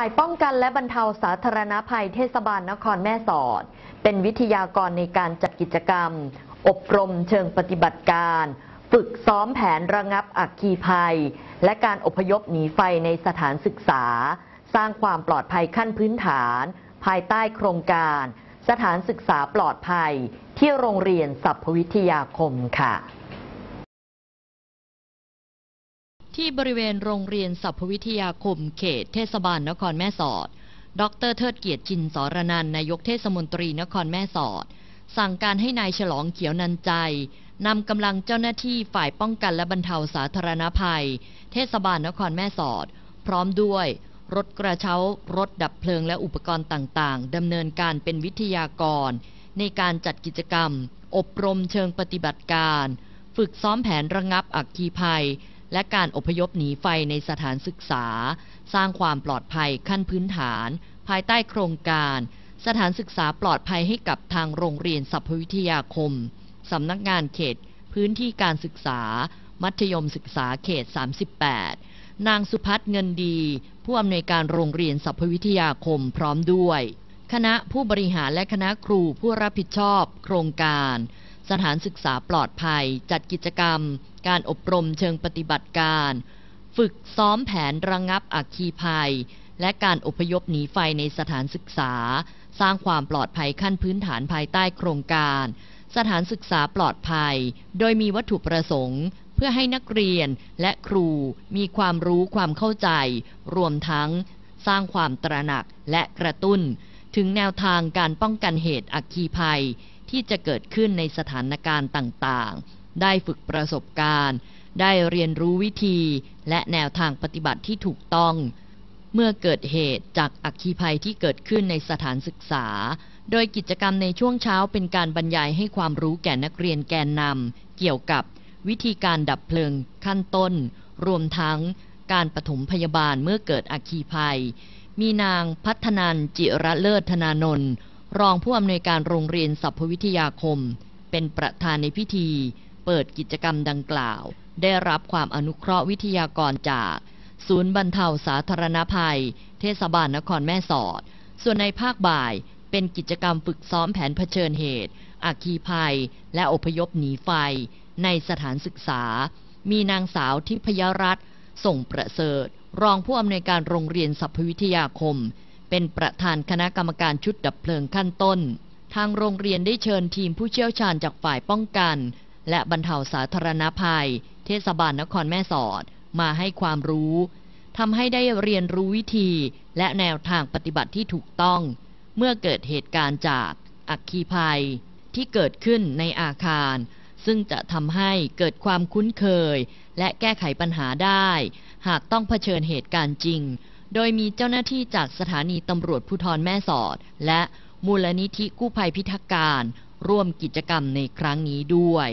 ฝ่ายป้องกันและบรรเทาสาธารณภัยเทศบาลนครแม่สอด เป็นวิทยากรในการจัดกิจกรรม อบรมเชิงปฏิบัติการ ฝึกซ้อมแผนระงับอัคคีภัย และการอพยพหนีไฟในสถานศึกษา สร้างความปลอดภัยขั้นพื้นฐาน ภายใต้โครงการ สถานศึกษาปลอดภัย ที่โรงเรียนสัพพวิทยาคมค่ะ ที่บริเวณโรงเรียนสัพวิทยาคมเขตเทศบาลนครแม่สอด ดรเทิดเกียรติจินสรนันนายกเทศมนตรีนครแม่สอด สั่งการให้นายฉลองเขียวนันใจนำกำลังเจ้าหน้าที่ฝ่ายป้องกันและบรรเทาสาธารณภัย เทศบาลนครแม่สอด พร้อมด้วย รถกระเช้ารถดับเพลิงและอุปกรณ์ต่างๆดำเนินการเป็นวิทยากร ในการจัดกิจกรรม อบรมเชิงปฏิบัติการ ฝึกซ้อมแผนระงับอัคคีภัย และการอพยพหนีไฟในสถานศึกษา สร้างความปลอดภัยขั้นพื้นฐาน ภายใต้โครงการ สถานศึกษาปลอดภัยให้กับทางโรงเรียนสัพวิทยาคม สำนักงานเขต พื้นที่การศึกษา มัธยมศึกษาเขต 38 นางสุพัฒน์เงินดี ผู้อำนวยการโรงเรียนสัพวิทยาคมพร้อมด้วย คณะผู้บริหารและคณะครูผู้รับผิดชอบ โครงการ สถานศึกษาปลอดภัย จัดกิจกรรม การอบรมเชิงปฏิบัติการ ฝึกซ้อมแผนระงับอัคคีภัย และการอพยพหนีไฟในสถานศึกษา สร้างความปลอดภัยขั้นพื้นฐานภายใต้โครงการ สถานศึกษาปลอดภัย โดยมีวัตถุประสงค์ เพื่อให้นักเรียนและครูมีความรู้ความเข้าใจ รวมทั้งสร้างความตระหนักและกระตุ้น ถึงแนวทางการป้องกันเหตุอัคคีภัย ที่จะเกิดขึ้นในสถานการณ์ต่างๆ ได้ฝึกประสบการณ์ ได้เรียนรู้วิธีและแนวทางปฏิบัติที่ถูกต้อง เมื่อเกิดเหตุจากอัคคีภัยที่เกิดขึ้นในสถานศึกษา โดยกิจกรรมในช่วงเช้าเป็นการบรรยายให้ความรู้แก่นักเรียนแกนนำเกี่ยวกับวิธีการดับเพลิงขั้นต้น รวมทั้งการปฐมพยาบาลเมื่อเกิดอัคคีภัย มีนางพัฒนันจิระเลิศธนานนท์ รองผู้อำนวยการโรงเรียนสัพพวิทยาคม เป็นประธานในพิธี เปิดกิจกรรมดังกล่าว ได้รับความอนุเคราะห์วิทยากรจาก ศูนย์บรรเทาสาธารณภัย เทศบาลนครแม่สอด ส่วนในภาคบ่ายเป็นกิจกรรมฝึกซ้อมแผนเผชิญเหตุอัคคีภัย และอพยพหนีไฟ ในสถานศึกษา มีนางสาวทิพยรัตน์ส่งประเสริฐ รองผู้อำนวยการโรงเรียนสัพพวิทยาคม เป็นประธานคณะกรรมการชุดดับเพลิงขั้นต้น ทางโรงเรียนได้เชิญทีมผู้เชี่ยวชาญจากฝ่ายป้องกัน และบรรเทาสาธารณภัย เทศบาลนครแม่สอด มาให้ความรู้ทำให้ได้เรียนรู้วิธีและแนวทางปฏิบัติที่ถูกต้อง เมื่อเกิดเหตุการณ์จากอัคคีภัย ที่เกิดขึ้นในอาคาร ซึ่งจะทำให้เกิดความคุ้นเคย และแก้ไขปัญหาได้ หากต้องเผชิญเหตุการณ์จริง โดยมีเจ้าหน้าที่จากสถานีตำรวจภูธรแม่สอด และมูลนิธิกู้ภัยพิทักษ์การ ร่วมกิจกรรมในครั้งนี้ด้วย